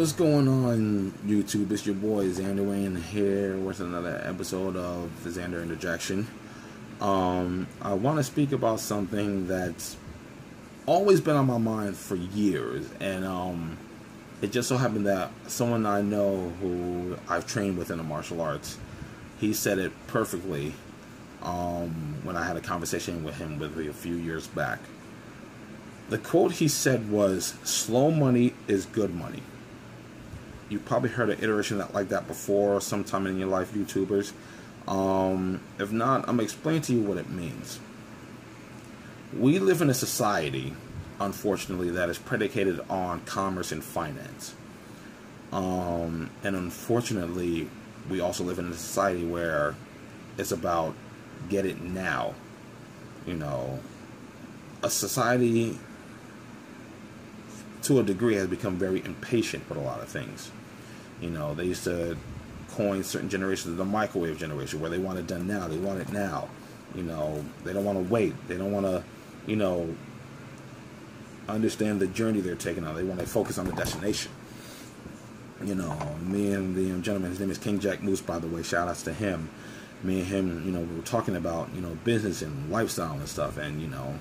What's going on, YouTube? It's your boy Xander Wayne here with another episode of Xander Interjection. Um, I want to speak about something that's always been on my mind for years, and um, it just so happened that someone I know who I've trained with in the martial arts, he said it perfectly um, when I had a conversation with him with a few years back. The quote he said was, "Slow money is good money." You probably heard an iteration that like that before sometime in your life, YouTubers. Um, if not, I'm gonna explain to you what it means. We live in a society, unfortunately, that is predicated on commerce and finance. Um, and unfortunately, we also live in a society where it's about get it now. You know, a society to a degree has become very impatient with a lot of things. You know, they used to coin certain generations the microwave generation where they want it done now. They want it now. You know, they don't want to wait. They don't want to, you know, understand the journey they're taking on. They want to focus on the destination. You know, me and the um, gentleman, his name is King Jack Moose, by the way. Shout outs to him. Me and him, you know, we were talking about, you know, business and lifestyle and stuff. And, you know,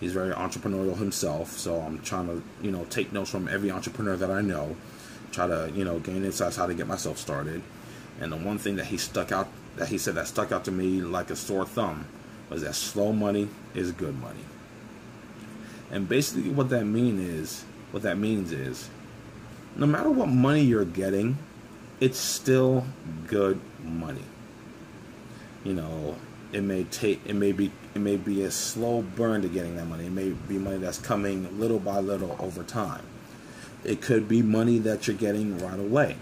he's very entrepreneurial himself. So I'm trying to, you know, take notes from every entrepreneur that I know try to you know gain insights how to get myself started. And the one thing that he stuck out that he said that stuck out to me like a sore thumb was that slow money is good money. And basically what that mean is what that means is no matter what money you're getting, it's still good money. You know, it may take it may be it may be a slow burn to getting that money. It may be money that's coming little by little over time. It could be money that you're getting right away.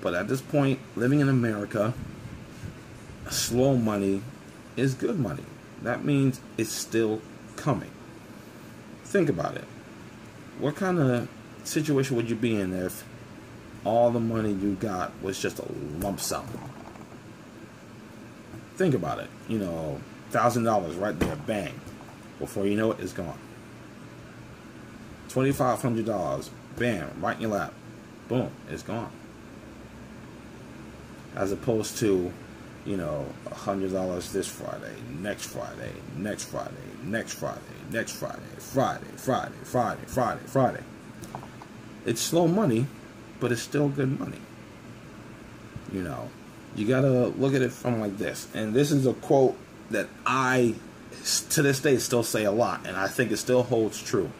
But at this point, living in America, slow money is good money. That means it's still coming. Think about it. What kind of situation would you be in if all the money you got was just a lump sum? Think about it. You know, thousand dollars right there, bang. Before you know it, it's gone. $2,500. Bam, right in your lap. Boom, it's gone. As opposed to, you know, $100 this Friday, next Friday, next Friday, next Friday, next Friday, Friday, Friday, Friday, Friday, Friday. It's slow money, but it's still good money. You know, you gotta look at it from like this. And this is a quote that I, to this day, still say a lot, and I think it still holds true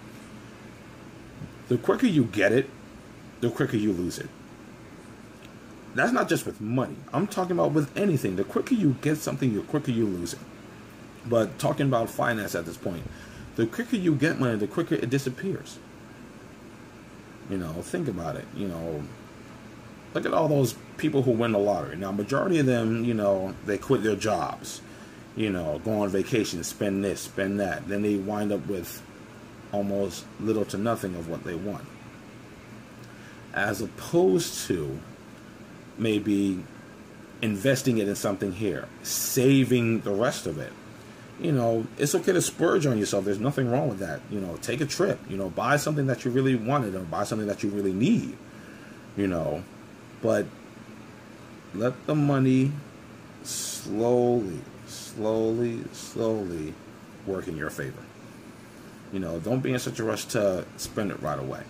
the quicker you get it, the quicker you lose it. That's not just with money. I'm talking about with anything. The quicker you get something, the quicker you lose it. But talking about finance at this point, the quicker you get money, the quicker it disappears. You know, think about it. You know, look at all those people who win the lottery. Now, majority of them, you know, they quit their jobs. You know, go on vacation, spend this, spend that. Then they wind up with almost little to nothing of what they want. As opposed to maybe investing it in something here, saving the rest of it. You know, it's okay to splurge on yourself. There's nothing wrong with that. You know, take a trip. You know, buy something that you really wanted or buy something that you really need. You know, but let the money slowly, slowly, slowly work in your favor. You know, don't be in such a rush to spend it right away.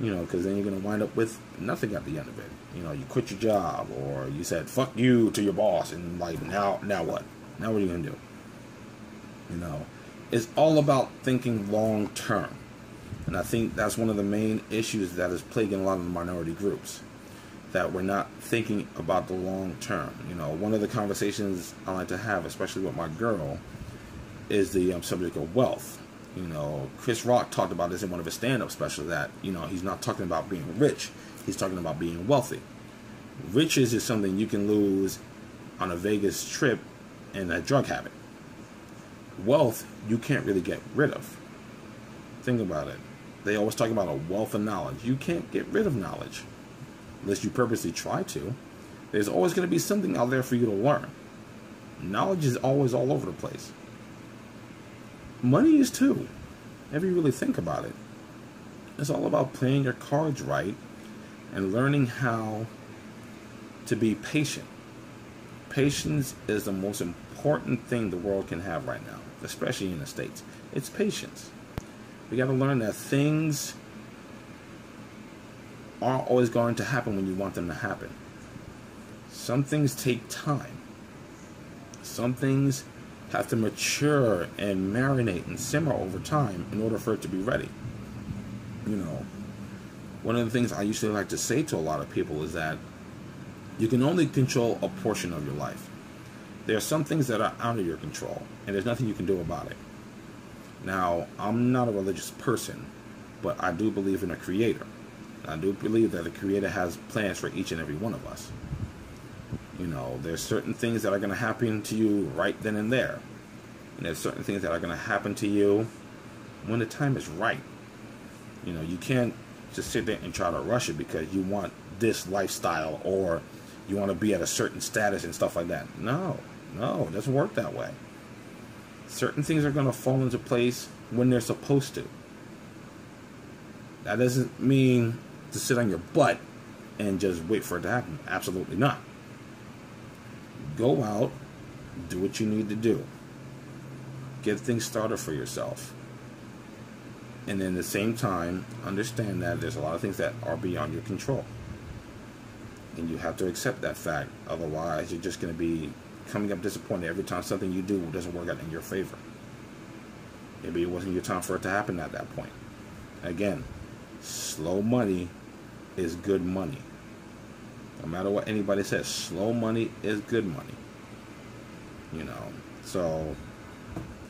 You know, because then you're going to wind up with nothing at the end of it. You know, you quit your job or you said "fuck you" to your boss, and like now, now what? Now what are you going to do? You know, it's all about thinking long term, and I think that's one of the main issues that is plaguing a lot of the minority groups that we're not thinking about the long term. You know, one of the conversations I like to have, especially with my girl, is the um, subject of wealth. You know, Chris Rock talked about this in one of his stand-up specials that, you know, he's not talking about being rich. He's talking about being wealthy. Riches is something you can lose on a Vegas trip and a drug habit. Wealth, you can't really get rid of. Think about it. They always talk about a wealth of knowledge. You can't get rid of knowledge unless you purposely try to. There's always going to be something out there for you to learn. Knowledge is always all over the place money is too, if you really think about it. It's all about playing your cards right and learning how to be patient. Patience is the most important thing the world can have right now, especially in the States. It's patience. We got to learn that things aren't always going to happen when you want them to happen. Some things take time. Some things have to mature and marinate and simmer over time in order for it to be ready. You know, one of the things I usually like to say to a lot of people is that you can only control a portion of your life. There are some things that are out of your control, and there's nothing you can do about it. Now, I'm not a religious person, but I do believe in a creator. I do believe that the creator has plans for each and every one of us. You know, there's certain things that are going to happen to you right then and there. And there's certain things that are going to happen to you when the time is right. You know, you can't just sit there and try to rush it because you want this lifestyle or you want to be at a certain status and stuff like that. No, no, it doesn't work that way. Certain things are going to fall into place when they're supposed to. That doesn't mean to sit on your butt and just wait for it to happen. Absolutely not. Go out, do what you need to do. Get things started for yourself. And then at the same time, understand that there's a lot of things that are beyond your control. And you have to accept that fact. Otherwise, you're just going to be coming up disappointed every time something you do doesn't work out in your favor. Maybe it wasn't your time for it to happen at that point. Again, slow money is good money. No matter what anybody says, slow money is good money. You know, so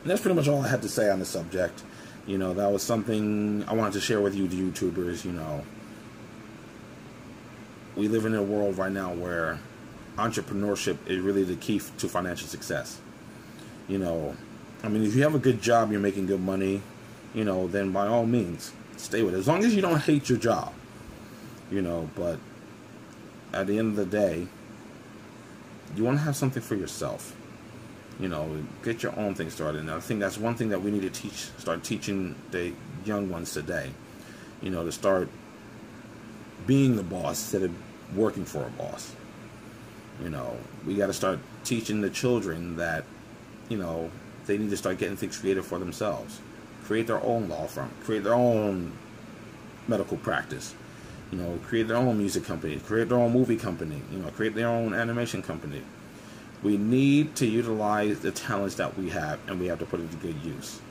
that's pretty much all I had to say on the subject. You know, that was something I wanted to share with you, the YouTubers. You know, we live in a world right now where entrepreneurship is really the key to financial success. You know, I mean, if you have a good job, you're making good money, you know, then by all means, stay with it. As long as you don't hate your job, you know, but at the end of the day, you want to have something for yourself. You know, get your own thing started. And I think that's one thing that we need to teach, start teaching the young ones today. You know, to start being the boss instead of working for a boss. You know, we got to start teaching the children that, you know, they need to start getting things created for themselves. Create their own law firm, create their own medical practice, you know, create their own music company, create their own movie company, you know, create their own animation company. We need to utilize the talents that we have and we have to put it to good use.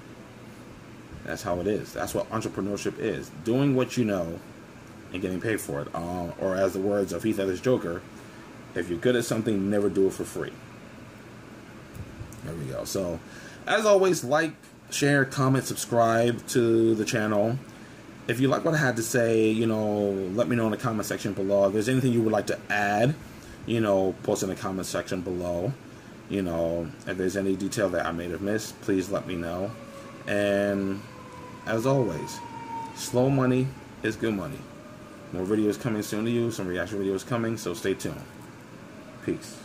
That's how it is. That's what entrepreneurship is. Doing what you know and getting paid for it. Uh, or as the words of Heath Ledger's Joker, if you're good at something, never do it for free. There we go. So, as always, like, share, comment, subscribe to the channel. If you like what I had to say, you know, let me know in the comment section below. If there's anything you would like to add, you know, post in the comment section below. You know, if there's any detail that I may have missed, please let me know. And as always, slow money is good money. More videos coming soon to you, some reaction videos coming, so stay tuned. Peace.